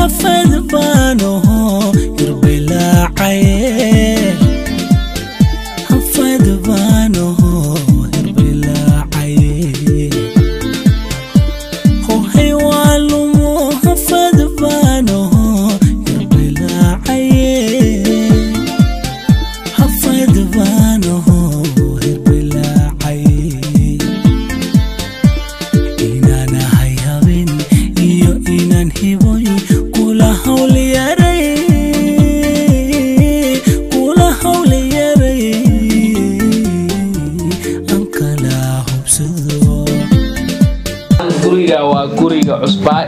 kafed bano waa guriga cusbaa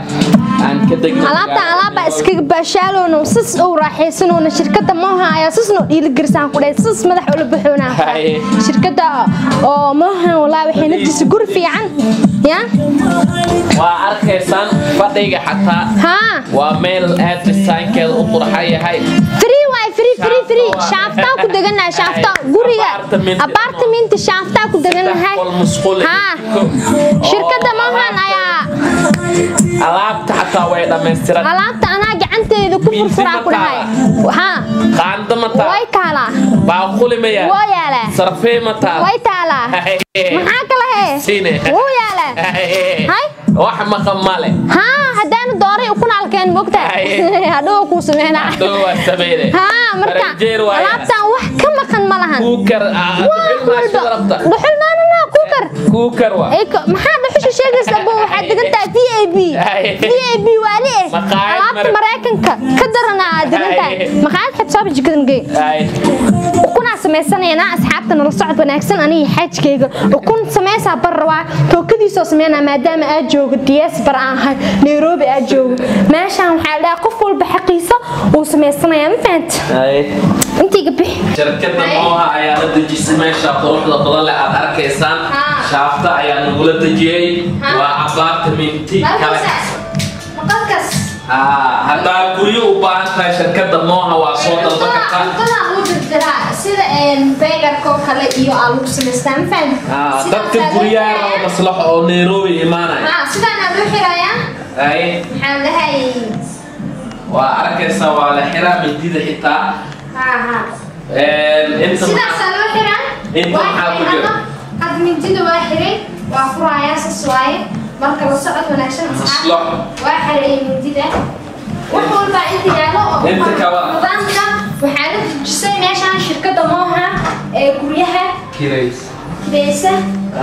alaaba iskaga baashaalowna sis uu raaxaysanowna shirkada mooha ayaa sisno dhiiligelisaan ku dhahay sis madax ula buxoona Haye. shirkada oo mooha walaa waxay naftiisa guri fiican ya? Waa arkaysaan fadhiga xataa. Waa meel aad dhisaankeeda u qurxan yahay. Shaaftaa ku deganahay shaafta guriga apartment shaaftaa ku deganahay shirkada moohan ayaa alaabta xataa way dhammaystiran alaabta anaa gacanteeda ku furfuraa ku dhahay. Haa qaando ma taa way taalaa. Baaquli ma yaa woo yaalaa sarfee ma taa way taalaa. Maxaa kala hee Sine. wuu yaalaa Hay. wax maqan male haa haddaanu dooray ukun alkeen mogta hadhow kuu sameynaa waa waa alaabtan wax ka maqan ma lahan. Dhuxul kuukar kuukar waa Ay, ko- maxaa dhuxusha sheegaysa bo waxaad degan tahay v a b? Haye. v a b waali eh Maqaayad alaabta Mare- maraykanka. Ka darana aad degan tahay. Haye. maqaayad xibsaaba jikadan gey Ay, ukunaa samaysanayna asxaabta nala socod wanaagsan aniga xaajkayga ukun samaysaa bar rabaa tookadiisoo sameynaa maadaama aad joogo diyaas bar aan ahay. Nairobi aad joogo. Meeshaan waxaa la dhahaa qof walba xaqiisa uu samaysanayaa ma fahanta shirkada mooha ayaa la dejisay meesha quruxda badan leh aad arkaysaan. Haa. shaafta ayaa nagula dejiyey. Waa maqalkaas. Haa, haddaa guryo u baahan tahay shirkada mooha waa soo dalba kartaa cuntada lagu dirdiraa sida beegarkoo kale iyo aa lagu samaystaa ma Haa, fahanta dadka guryaha raba maslaxo oo nairobi imaanaya. Waa arkaysaa waa la xiraa mindida xitaa inta sidaasaa loo xiraa Inta maxaa ku jira? had mindida waa xiray waa furayaa sas waaye. Marka la socod wanaagsan Maslo. waa xiray mindida. Wax walba inta yaalo oo Inta kaba- nidaamka waxaa la dejisay meeshaan shirkada mooha ee guryaha. Kirays beesa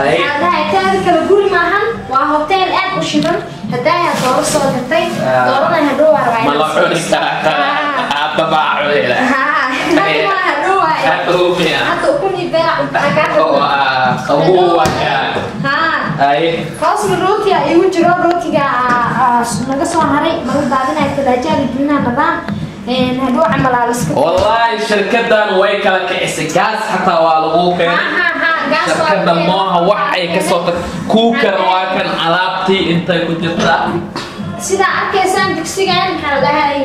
Ay. waxaa dhahay taada kale guri maahan waa hotel aad u shidan. Hadaayaa dooro soo gatay Ah. doorada hadhow waa rabaa ma la inaad cuni samayso. karaa aabba baa ukun iyo beera cuntaa kaa oo qabow waa haa ay hoosna rootiga igu jiro rootiga naga soo haray malu daadinaya talaajaada gurinaha dhadaan hadhow camal aa laska wallaahi shirkadan way kala kicisay gaas xataa waa lagu keenay shirkada mooha wax ay ka soo tag kuukar waa kan alaabtii intay ku jirtaa. Sidaa arkaysaan digsigan maxaa la dhahay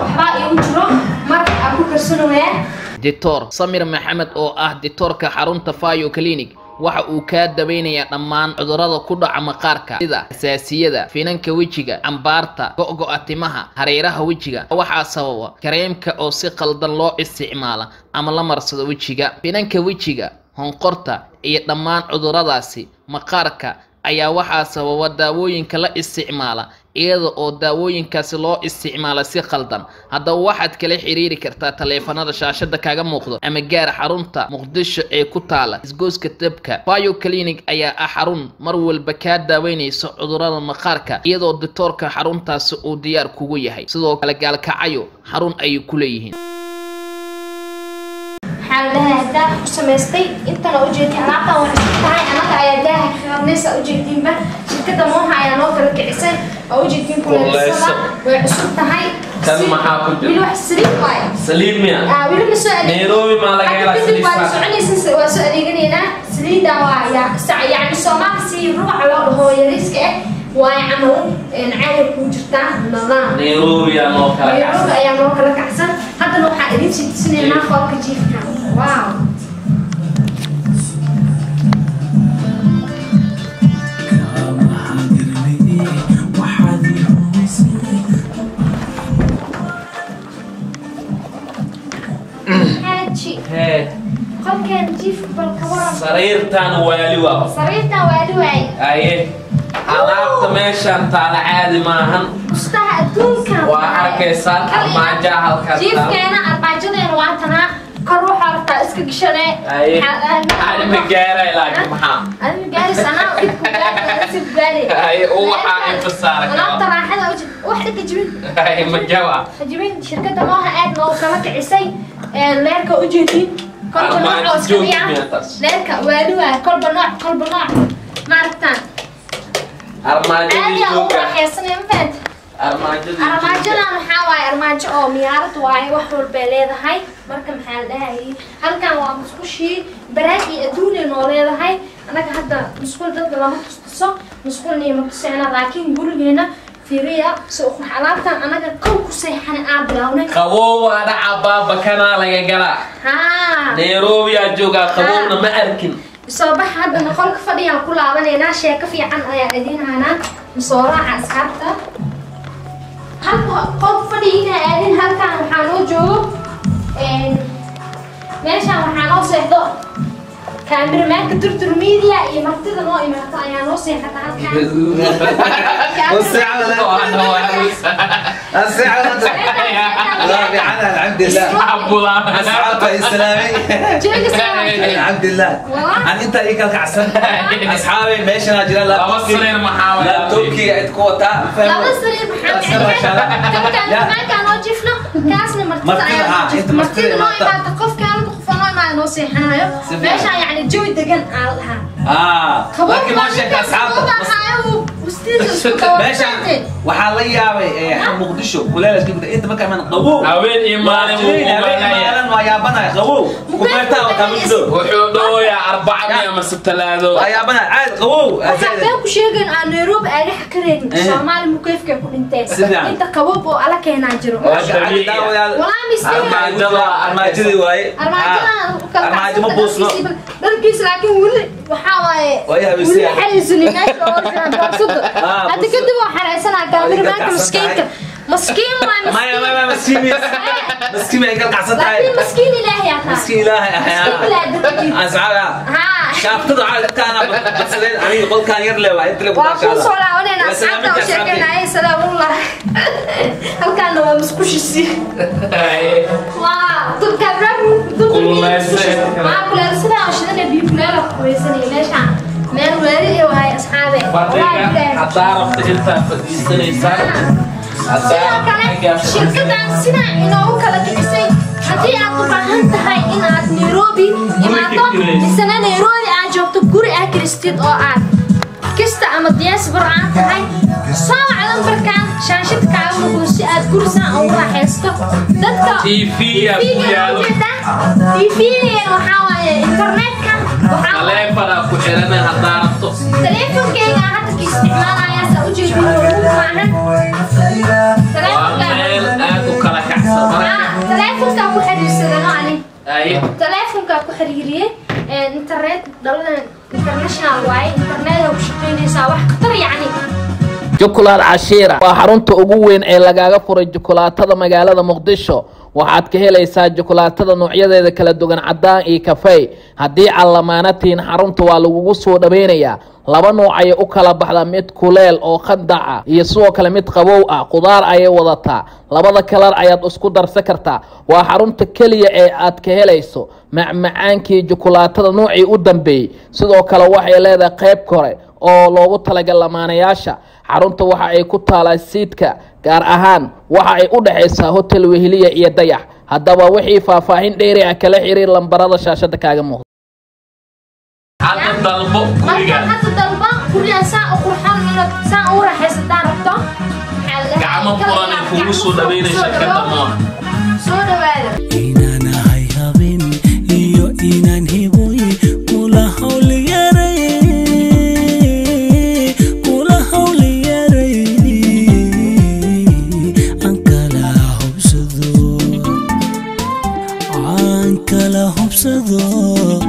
waxbaa igu jiro dictor samir maxamed oo ah dictoorka xarunta fayo clinic waxa uu kaa daweynayaa dhammaan cudurrada ku dhaca maqaarka sida xasaasiyada finanka wejiga cambaarta go'go'a timaha hareeraha wejiga. Waxaa sababa kareemka oo si qaldan loo isticmaala ama la marsado wejiga. Finanka wejiga honqorta iyo dhammaan cudurradaasi maqaarka ayaa waxaa sababa daawooyinka la isticmaala iyada oo daawooyinkaasi loo isticmaala si qaldan haddaba waxaad kala xiriiri kartaa taleefanada shaashada kaga muuqdo ama gaar xarunta muqdisho ee ku taala isgooska dabka bio clinic ayaa ah xarun mar walba kaa daaweynaysa cudurrada maqaarka iyadoo dictoorka xaruntaasi uu diyaar kugu yahay. Sidoo kale gaalkacayo xarun ayay ku leeyihiin. Maxaa la dhahay haddaa ku samaystay intana ujeedin alaabtan waa cusub tahay anaga ayaa daaha kaadnaysa ujeedinba shirkada mooha ayaa noo kala kicisay oo ujeedin kuleysada way cusub tahay Kan maxaa ku jira? wax saliid waaye saliid miya Ah, wili ma soo adeeg Nairobi maa laga helaa saliid waa soconaysa waa soo adeeganaynaa saliida waa yaa sac yacni soomaalka si ruuxa loo dhaho yariiska ah waa camal caadi ku jirtaa nadaam nairobi aa noo kala Nairobi kacsan ayaa noo kala kacsan haddana waxaa idin sii tusinaynaa qolka jiifka wow sariirtan waali waa. Sariirtan waali waaye aye alaabta meeshaan taala caadi maahan. Waa arkaysaan armaaja halkaas taal jiifkeena armaajadeena waa tanaa. Kor waxaa rabtaa iska gashanee aye anima gaaray laakiin maxaa? Jibin. Shirkadda nooha aad noo kala kicisay. Ee leerka ujeedin kolba nooc oo iska meetaas leerka waali waay kolba nooc kolba nooc maaragtaan aadiyaa ugu raaxaysanaya ma armaajadii armaajadan waxaa waaye armaajo oo miyaarad waaye wax walbay leedahay marka maxaa la dhahayay halkan waa musqushii baraag iyo adduunay noo leedahay annaga hadda musqul dadka lama tustuso musqulna ima tuseena laakiin gurigeena fiiriya alaabtan annaga kow ku seexana aan bilownay qabow waa dhaca baaba kanaa laga galaa nairobi aa joogaa qabowna ma arkin. Soo bax haddana qolka fadhiyaan ku laabanaynaa sheeko fiican ayaa idiin haynaa masooraaca asxaabta. Halka qolka fadhiga inaa aadin halkan waxaa noo joogo. Meeshaan waxaa noo seexdo kaamiramaanka turtur media iyo martida noo imaato ayaa noo seexata halkan الحمد لله أصحابك السلامي jeega salaam الحمد لله والله. عن انت ايك الكعسن اصحابي ماشي انا جيران laba sariir maxaa لا waay تركي عندك وتا laba sariir maxaa Asna masha Allah. kan kaamiramaanka noo jifno kaasna martida Martida, ayaa ah, noo jifto inta martida martida noo imaata. imaata نو سيحنايو ماشا يعني الجو دقن على آه لكن ماشا كاسعاب ماشا waxaa la yaabay muqdisho kuleelka inta markaa man qabow haween iyo maalin maalin waa yaabanaya qabow kubeertaa waa kamiddo wuxuu dhooya arbacada ama sabtalaado waa yaabanaya caad qabow waxaan ku sheegan aan Nairobi aan wax ka reeyin Soomaali mukeefka ku dhintay inta qabow oo ala keenaa jiro walaa miskiin armaajada waaye armaajada ma buusno dharkiis laakiin weli waxaa waaye Way habeysay. weli xariisani meesha oo jiraan boorsada Ah, hadda boorsada. kadib waa xareysanaa gaamirimaanka kacsan maskiinka maskiin waay maya maya maskiin maskiin ay kal kacsan tahay laakiin maskiin ilaahay shaaftada waxaa dadkaana badsadeen aniga qolkaan yar le waa inta le waa kuu soo laabanayna asxaabta oo sheekeynaya salaamullah halkaana waa musqushisi waa dulka kuleelsada oo shidana biyo kuleela kuweysanaya meeshaan. Meel weeri ee waaye asxaabe. Haddaa rabta intaa fadhiisanaysaa. Sidoo kale shirkadan sidaa inoogu kala kicisay haddii aad u baahan tahay in aad nairobi imaato misena nairobi aad joogto guri aad kiristid oo aad kista ama diaspora aad tahay. Soo wacdan barkaan shaashid kaaga si aad guri saan ugu raaxaysto. Dadka TV yaa ku yaalo. tv waxaa waaye internetka. Aan hadda ka isticmaalaya saa ugu u kala kacsan. Teleefonkaa ku xiriirsadano ani Aye. teleefonkaa ku xiriiriyey internet daladan international waaye internet ku shaqaynaysaa wax khatar yacni. Jukulaad cashiira waa xarunta ugu weyn ee lagaaga furay jukulaatada magaalada muqdisho waxaad ka helaysaa jukulaatada noocyadeeda kala duwan caddaan iyo kafey haddii aad lamaanatiin xarunta waa lagugu soo dhaweynayaa laba nooc ayay u kala baxdaa mid kuleel oo khandac ah iyo sidoo kale mid qabow ah. Qudaar ayay wadataa labada kalar ayaad isku darsan kartaa. Waa xarunta keliya ee aad ka helayso. Macmacaankii jukulaatada noocii u dambeeyey. Sidoo kale waxay leedahay qayb kore oo loogu talagal lamaanayaasha. Xarunta waxa ay ku taalaa siidka gaar ahaan waxa ay u dhexaysaa hotel weheliya iyo dayax. Haddaba wixii faahfaahin dheeri ah kala xiriir lambarada shaashada kaaga muuqda. Hadda dalbo marka guriga hadda dalba gurigan saa oh.